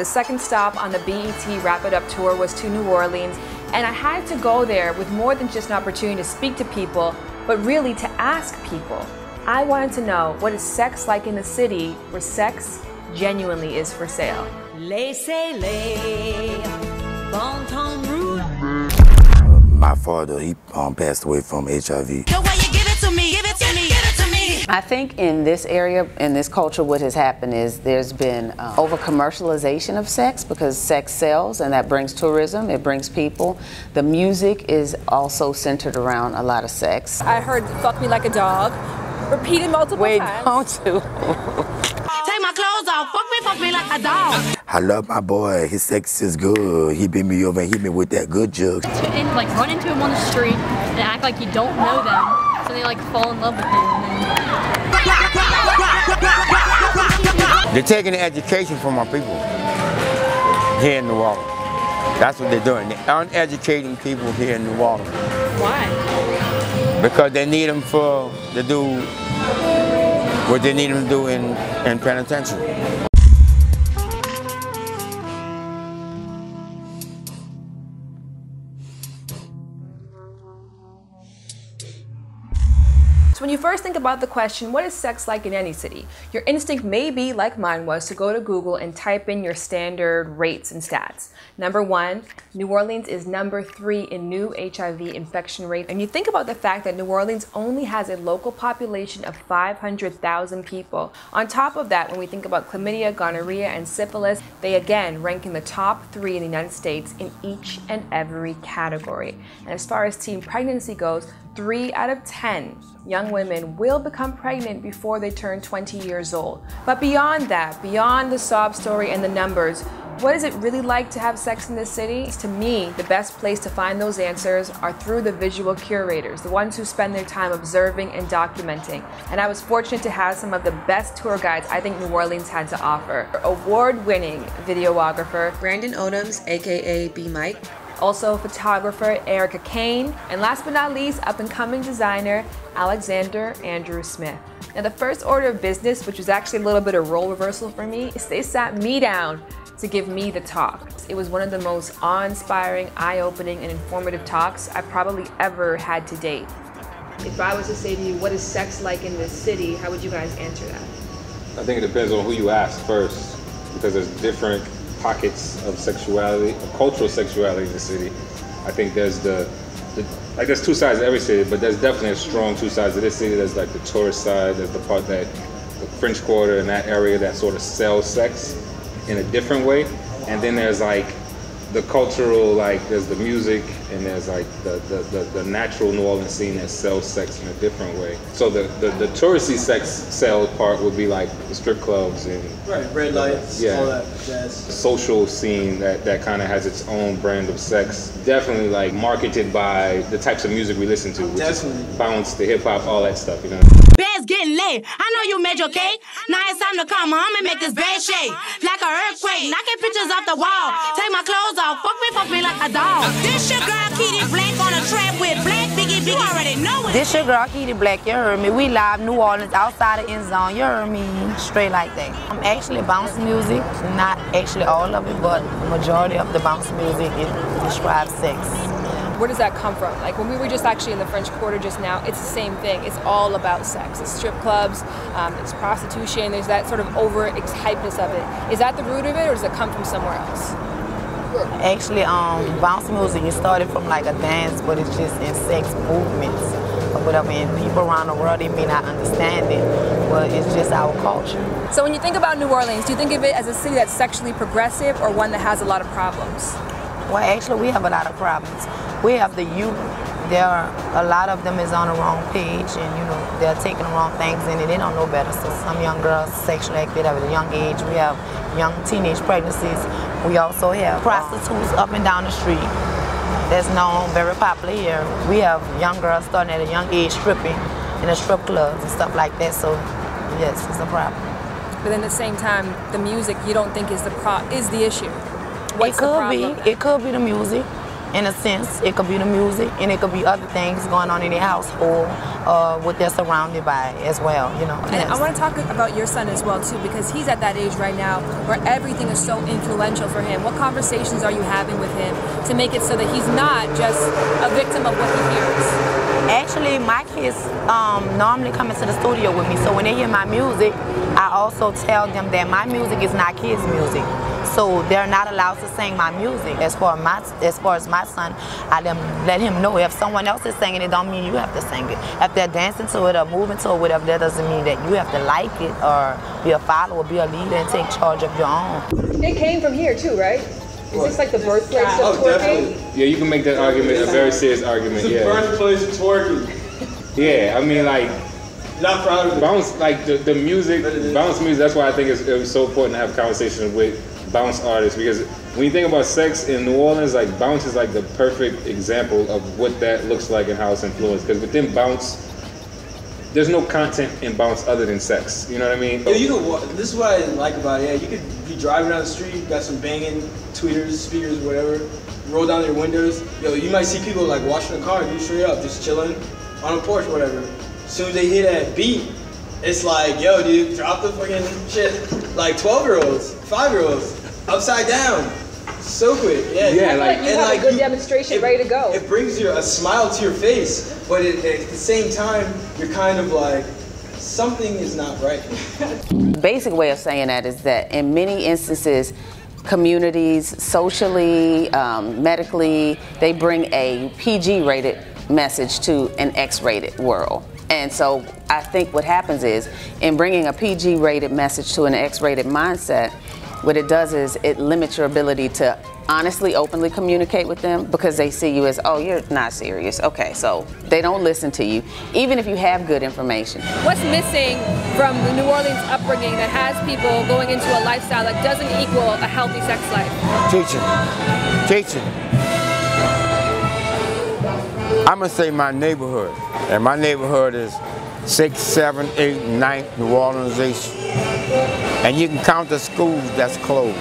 The second stop on the BET Rap It Up tour was to New Orleans, and I had to go there with more than just an opportunity to speak to people, but really to ask people. I wanted to know what is sex like in a city where sex genuinely is for sale. My father, he um, passed away from HIV. I think in this area, in this culture, what has happened is there's been uh, over commercialization of sex because sex sells and that brings tourism, it brings people. The music is also centered around a lot of sex. I heard fuck me like a dog, repeated multiple Wait, times. don't you? Take my clothes me, like a dog. I love my boy. His sex is good. He beat me over and hit me with that good jug. and like run into him on the street and act like you don't know them. So they like fall in love with him. They're taking the education from our people here in New Orleans. That's what they're doing. They're uneducating people here in New Orleans Why? because they need them for to do what they need them to do in, in penitentiary. First think about the question, what is sex like in any city? Your instinct may be, like mine was, to go to Google and type in your standard rates and stats. Number one, New Orleans is number three in new HIV infection rate. And you think about the fact that New Orleans only has a local population of 500,000 people. On top of that, when we think about chlamydia, gonorrhea, and syphilis, they again rank in the top three in the United States in each and every category. And as far as teen pregnancy goes, three out of 10 young women will become pregnant before they turn 20 years old. But beyond that, beyond the sob story and the numbers, what is it really like to have sex in this city? To me, the best place to find those answers are through the visual curators, the ones who spend their time observing and documenting. And I was fortunate to have some of the best tour guides I think New Orleans had to offer. Award winning videographer Brandon Odums, aka B Mike, also photographer Erica Kane, and last but not least, up and coming designer Alexander Andrew Smith. Now, the first order of business, which was actually a little bit of role reversal for me, is they sat me down to give me the talk. It was one of the most awe inspiring, eye opening, and informative talks I've probably ever had to date. If I was to say to you, what is sex like in this city, how would you guys answer that? I think it depends on who you ask first, because there's different pockets of sexuality, of cultural sexuality in the city. I think there's the, the like there's two sides to every city, but there's definitely a strong two sides to this city. There's like the tourist side, there's the part that the French Quarter and that area that sort of sells sex in a different way, and then there's like the cultural, like there's the music and there's like the, the, the, the natural New Orleans scene that sells sex in a different way. So the, the, the touristy sex sales part would be like the strip clubs and Right, red lights, Yeah. all that jazz. social scene that, that kind of has its own brand of sex. Definitely like marketed by the types of music we listen to, which Definitely. is bounce, the hip hop, all that stuff, you know. Bed's getting late. I know you made your cake. Now it's time to come home and make this bed shake. Like a earthquake. Knocking pictures off the wall. Take my clothes off. Fuck me, fuck me like a dog. This your girl, Keedy Black on a trap with Black Biggie Biggie. You already know it. This your girl, Keedy Black, you heard me. We live New Orleans, outside of end zone, you heard me. Straight like that. I'm actually bounce music, not actually all of it, but the majority of the bounce music it describes sex. Where does that come from? Like when we were just actually in the French Quarter just now, it's the same thing. It's all about sex. It's strip clubs, um, it's prostitution. There's that sort of over hypeness of it. Is that the root of it, or does it come from somewhere else? Actually, um, bounce music, it started from like a dance, but it's just in sex movements or whatever. And people around the world, they may not understand it, but it's just our culture. So when you think about New Orleans, do you think of it as a city that's sexually progressive or one that has a lot of problems? Well, actually, we have a lot of problems. We have the youth. There are a lot of them is on the wrong page, and you know they're taking the wrong things in, and they don't know better. So some young girls sexually active at a young age. We have young teenage pregnancies. We also have prostitutes up and down the street. That's known very popular here. We have young girls starting at a young age stripping in the strip clubs and stuff like that. So yes, it's a problem. But then at the same time, the music you don't think is the pro is the issue. What's it could be. It could be the music. In a sense, it could be the music, and it could be other things going on in the household, uh, what they're surrounded by as well. You know. And I want to talk about your son as well too, because he's at that age right now where everything is so influential for him. What conversations are you having with him to make it so that he's not just a victim of what he hears? Actually, my kids um, normally come into the studio with me, so when they hear my music, I also tell them that my music is not kids' music. So they're not allowed to sing my music. As far as my, as far as my son, I let, let him know if someone else is singing it, don't mean you have to sing it. If they're dancing to it or moving to it, whatever, that doesn't mean that you have to like it or be a follower, be a leader, and take charge of your own. It came from here too, right? Is this like the birthplace of Oh, twerking? definitely. Yeah, you can make that argument a very serious argument. It's the Yeah, birthplace of twerking. yeah. I mean, like Not proud of it. bounce, like the, the music, bounce music. That's why I think it's, it was so important to have conversations with bounce artists because when you think about sex in New Orleans, like bounce is like the perfect example of what that looks like and how it's influenced. Because within bounce, there's no content in bounce other than sex. You know what I mean? Yo, you wa- This is what I like about it. Yeah, you could be driving down the street, got some banging tweeters, speakers, whatever. Roll down your windows. Yo, you might see people like washing the car, you straight up, just chilling on a porch, whatever. As soon as they hear that beat, it's like, yo, dude, drop the fucking shit. Like 12 year olds, 5 year olds, upside down. So quick, yeah. Yeah, like- you have a good demonstration ready to go. It brings you a smile to your face, but it, at the same time, you're kind of like, something is not right. basic way of saying that is that in many instances, communities, socially, um, medically, they bring a PG rated message to an X rated world. And so I think what happens is, in bringing a PG rated message to an X rated mindset, what it does is it limits your ability to honestly, openly communicate with them because they see you as, oh, you're not serious. Okay, so they don't listen to you, even if you have good information. What's missing from the New Orleans upbringing that has people going into a lifestyle that doesn't equal a healthy sex life? Teaching. Teaching. I'm gonna say my neighborhood. And my neighborhood is six, seven, eight, nine New Orleans. And you can count the schools that's closed.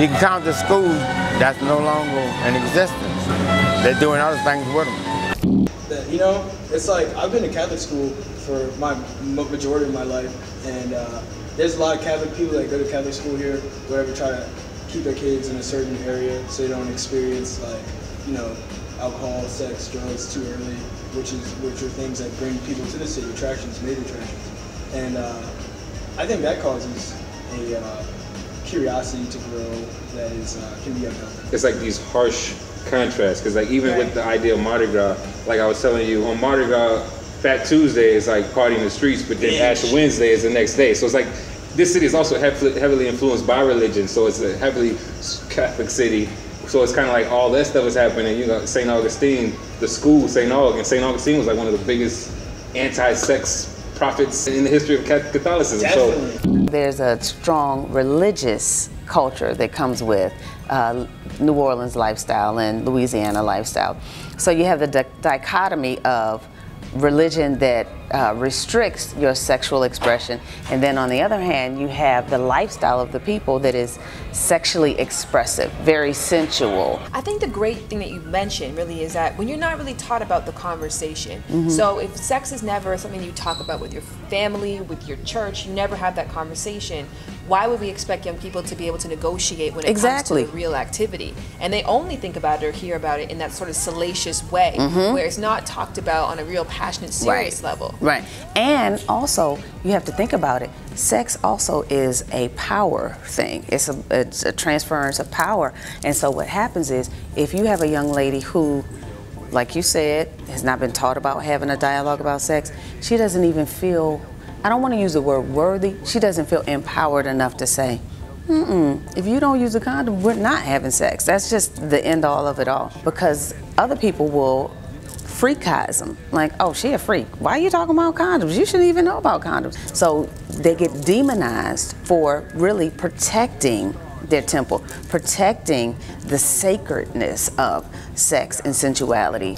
You can count the schools that's no longer in existence. They're doing other things with them. you know, it's like I've been to Catholic school for my majority of my life, and uh, there's a lot of Catholic people that go to Catholic school here, whatever, try to keep their kids in a certain area so they don't experience like, you know, alcohol, sex, drugs too early, which is which are things that bring people to the city, attractions, major attractions, and uh, I think that causes a uh, curiosity to grow that is uh, can be unhealthy. it's like these harsh contrasts because like even with the idea of Mardi Gras, like I was telling you on Mardi Gras, Fat Tuesday is like party in the streets, but then. Ash Wednesday is the next day. So it's like this city is also heavily, heavily influenced by religion, so it's a heavily Catholic city. So it's kind of like all that stuff is happening. You know, St. Augustine, the school, St. Augustine, St. Augustine was like one of the biggest anti-sex prophets in the history of Cath- Catholicism. So There's a strong religious culture that comes with uh, New Orleans lifestyle and Louisiana lifestyle. So you have the di- dichotomy of religion that uh, restricts your sexual expression, and then on the other hand, you have the lifestyle of the people that is sexually expressive, very sensual. I think the great thing that you mentioned really is that when you're not really taught about the conversation, so if sex is never something you talk about with your family, with your church, you never have that conversation. Why would we expect young people to be able to negotiate when it Exactly. comes to real activity? And they only think about it or hear about it in that sort of salacious way, mm-hmm. where it's not talked about on a real passionate, serious level. Right. And also, you have to think about it. Sex also is a power thing. It's a, it's a transference of power. And so what happens is, if you have a young lady who, like you said, has not been taught about having a dialogue about sex, she doesn't even feel, I don't want to use the word worthy, she doesn't feel empowered enough to say, Mm-mm. If you don't use a condom, we're not having sex. That's just the end all of it all. Because other people will freakism. Like, oh, she a freak. Why are you talking about condoms? You shouldn't even know about condoms. So they get demonized for really protecting their temple, protecting the sacredness of sex and sensuality.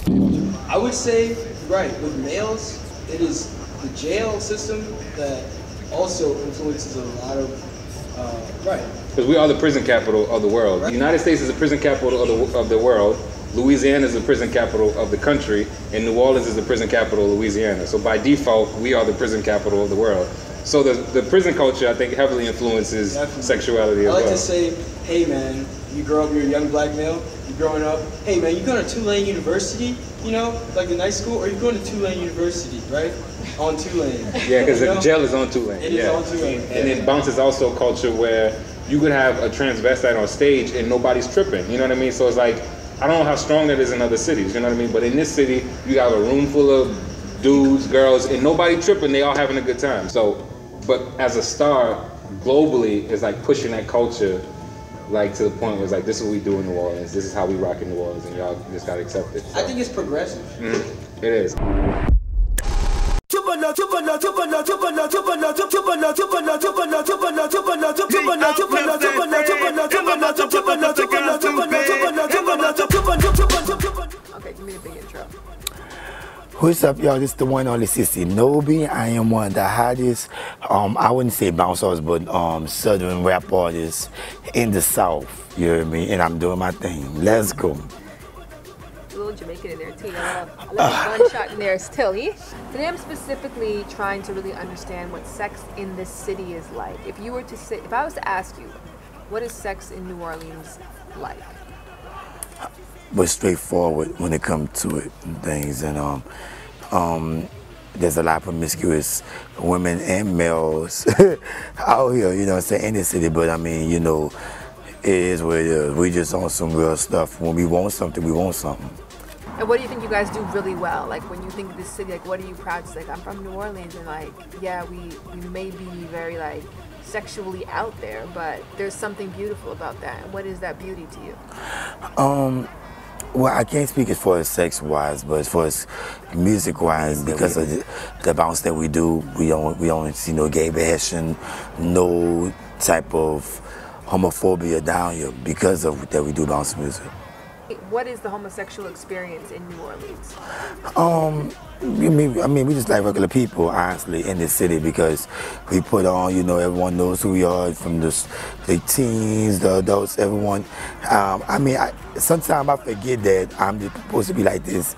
I would say, right, with males, it is the jail system that also influences a lot of, uh, right. because we are the prison capital of the world. The United States is the prison capital of the, of the world. Louisiana is the prison capital of the country, and New Orleans is the prison capital of Louisiana. So by default, we are the prison capital of the world. So the, the prison culture, I think, heavily influences Definitely. sexuality I as like well. to say, hey man, you grow up, you're a young black male, you're growing up, hey man, you going to Tulane University, you know, like the night school, or you going to Tulane University, right? On Tulane. Yeah, because the jail is on Tulane. It is yeah. on Tulane, And yeah. it bounces also culture where you could have a transvestite on stage and nobody's tripping. You know what I mean? So it's like, I don't know how strong that is in other cities. You know what I mean? But in this city, you have a room full of dudes, girls, and nobody tripping. They all having a good time. So, but as a star, globally, it's like pushing that culture. Like to the point where it's like, this is what we do in New Orleans. This is how we rock in New Orleans, and y'all just gotta accept it. I think it's progressive. Mhm. It is. Okay, give me a big intro. What's up, y'all? This is the one only Sissy Nobby. I am one of the hottest, um, I wouldn't say bouncers, but um, southern rap artists in the South. You hear me? And I'm doing my thing. Let's go. A little Jamaican in there too. A little, gunshot in there still. Yeah? Today I'm specifically trying to really understand what sex in this city is like. If you were to say, if I was to ask you, what is sex in New Orleans like? But straightforward when it comes to it and things. And um, um, there's a lot of promiscuous women and males out here, you know what I'm saying, in the city. But I mean, you know, it is what it is. We just on some real stuff. When we want something, we want something. And what do you think you guys do really well? Like when you think of this city, like what are you proud to say? Like I'm from New Orleans and like, yeah, we, we may be very like sexually out there, but there's something beautiful about that. And what is that beauty to you? Um, well, I can't speak as far as sex wise, but as far as music wise, because of the, the bounce that we do, we don't we don't see no gay bashing, no type of homophobia down here because of that we do bounce music. What is the homosexual experience in New Orleans? Um, I mean, I mean, we just like regular people, honestly, in this city because we put on, you know, everyone knows who we are from the, the teens, the adults, everyone. Um, I mean, I, sometimes I forget that I'm just supposed to be like this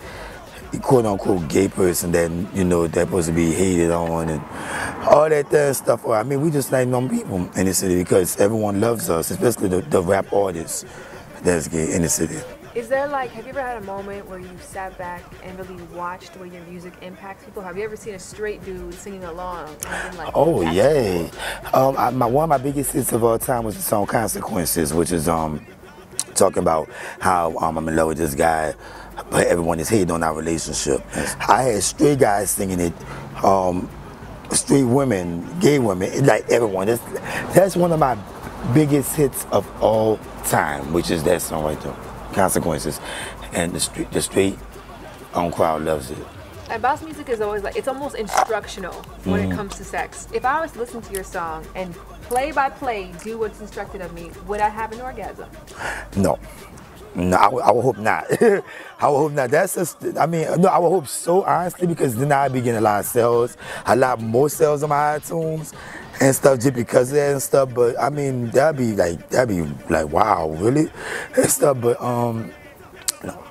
quote unquote gay person that, you know, they're supposed to be hated on and all that uh, stuff. I mean, we just like normal people in the city because everyone loves us, especially the, the rap artists that's gay in the city. Is there like, have you ever had a moment where you sat back and really watched the way your music impacts people? Have you ever seen a straight dude singing along like, Oh "That's yeah. Um, I, my, one of my biggest hits of all time was the song "Consequences," which is um, talking about how um, I'm in love with this guy, but everyone is hating on our relationship. I had straight guys singing it, um, straight women, gay women, like everyone. That's, that's one of my biggest hits of all time, which is that song right there, "Consequences," and the street the straight um, crowd loves it. And bounce music is always like it's almost instructional when it Mhm. comes to sex. If I was to listen to your song and play by play do what's instructed of me, would I have an orgasm? No. No, I, would- I would hope not. I would hope not. That's just, I mean, no, I would hope so, honestly, because then I'd be getting a lot of sales, a lot more sales on my iTunes and stuff just because of that and stuff. But I mean, that'd be like, that'd be like, wow, really? And stuff. But, um, no.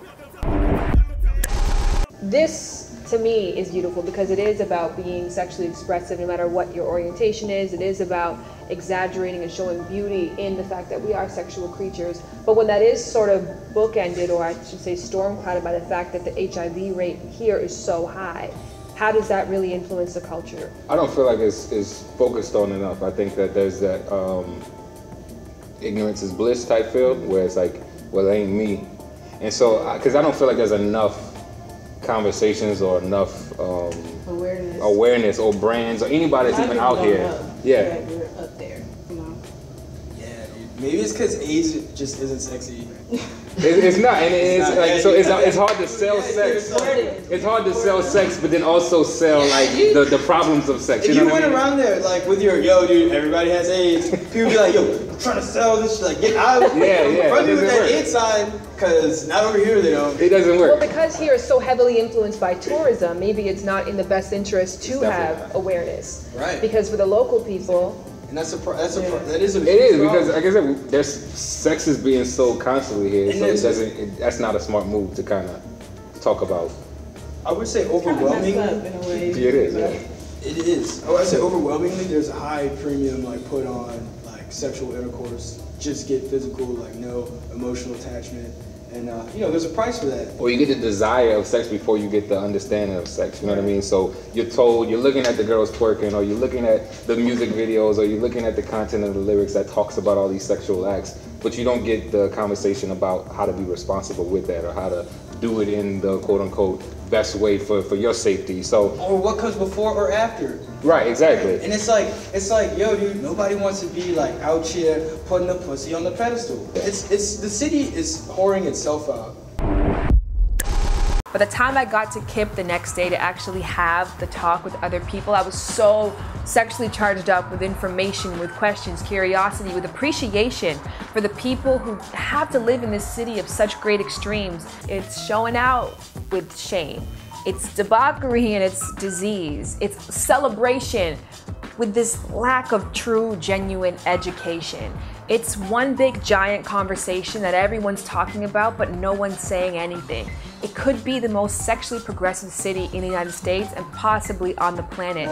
This to me is beautiful because it is about being sexually expressive no matter what your orientation is. It is about exaggerating and showing beauty in the fact that we are sexual creatures. But when that is sort of bookended, or I should say storm clouded by the fact that the HIV rate here is so high, how does that really influence the culture? I don't feel like it's, it's focused on enough. I think that there's that um, ignorance is bliss type feel where it's like, well, it ain't me. And so, because I don't feel like there's enough conversations or enough um, Awareness. awareness or brands or anybody that's A lot of even out here. know Yeah. that Maybe it's because AIDS just isn't sexy. It, it's not, and it's, not. like so. It's, it's hard to sell sex. It's hard to sell sex, but then also sell like the, the problems of sex. If You you, know what I went mean? around there like with your yo, dude, everybody has AIDS. People be like, yo, I'm trying to sell this. Like, get out. Yeah, yeah, Front it with doesn't that work. AIDS sign, cause not over here they don't. It doesn't work. Well, because here is so heavily influenced by tourism, maybe it's not in the best interest to definitely have awareness. Right. Because for the local people, and that's a pro- that's a pro- that is a It is huge because, problem. like I said, there's sex is being sold constantly here, And so it doesn't. It, that's not a smart move to kind of talk about. I would say Kinda overwhelmingly. up in a way. Yeah, it is. Yeah. It is. Oh, I say overwhelmingly, there's a high premium like put on like sexual intercourse. Just get physical, like no emotional attachment, and uh, you know there's a price for that. Or you get the desire of sex before you get the understanding of sex. You know what I mean? So you're told you're looking at the girls twerking, or you're looking at the music videos, or you're looking at the content of the lyrics that talks about all these sexual acts, but you don't get the conversation about how to be responsible with that, or how to do it in the quote unquote best way for, for your safety. So Or what comes before or after. right, exactly. And it's like it's like yo, dude. Nobody wants to be like out here putting the pussy on the pedestal. It's it's the city is whoring itself out. By the time I got to KIP the next day to actually have the talk with other people, I was so sexually charged up with information, with questions, curiosity, with appreciation for the people who have to live in this city of such great extremes. It's showing out with shame. It's debauchery and it's disease. It's celebration with this lack of true, genuine education. It's one big giant conversation that everyone's talking about, but no one's saying anything. It could be the most sexually progressive city in the United States and possibly on the planet.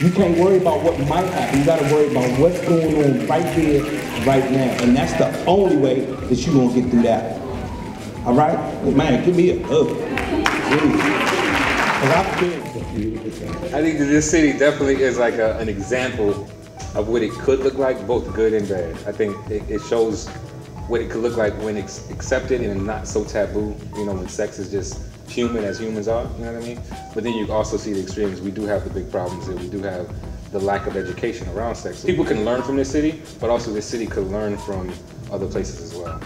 You can't worry about what might happen. You gotta worry about what's going on right there, right now. And that's the only way that you're gonna get through that. All right? Man, give me a hug. I think that this city definitely is like a, an example of what it could look like, both good and bad. I think it, it shows what it could look like when it's accepted and not so taboo. You know, when sex is just human as humans are. You know what I mean? But then you also see the extremes. We do have the big problems that we do have the lack of education around sex. People can learn from this city, but also this city could learn from other places as well.